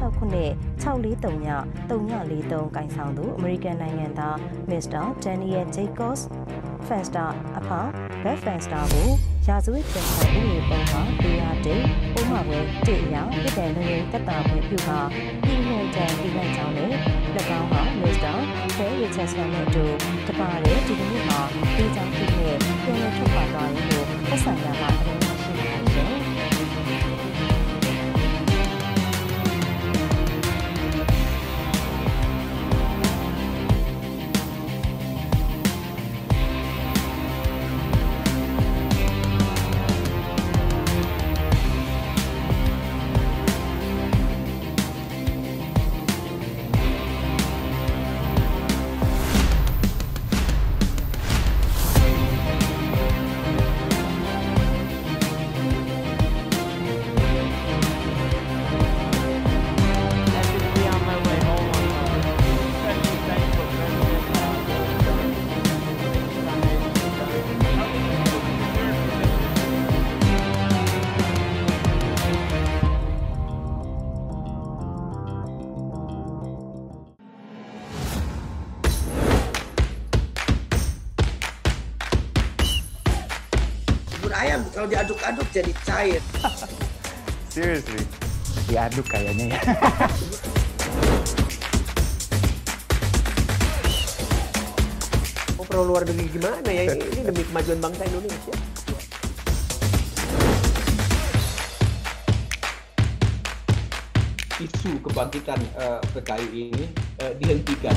643ည3943ကင်ဆောင်သူအမေရိကန်နိုင်ငံသားမစ္စတာဒန်နီယယ်ဂျေကော့စ်ဖန်စတာအဖဘက်ဖန်စတာကိုရာဇဝတ်ကျန်တဲ့ဥပဒေပုံမှာတရားတင်ပုံမှန်ပဲတည်ရပြည်တယ်လူတွေတက်တာဖွင့်ပြုကပြည်နယ်တန်ပြည်လိုက်ကြောင်းနဲ့၎င်းဟာမစ္စတာဖဲရီချက်ဆန်နဲ့အတူတပါတဲ့ဒီကနေ့မှာပြည်ကြောင်းဖြစ်တဲ့ပြည်နယ်ထုတ်ပါသွားရင်ကို ayam kalau diaduk-aduk jadi cair. Seriously. Diaduk kayaknya ya. Mau pro luar negeri gimana ya? Ini, ini demi kemajuan bangsa Indonesia. isu kebangkitan eh, PKI ini eh, dihentikan.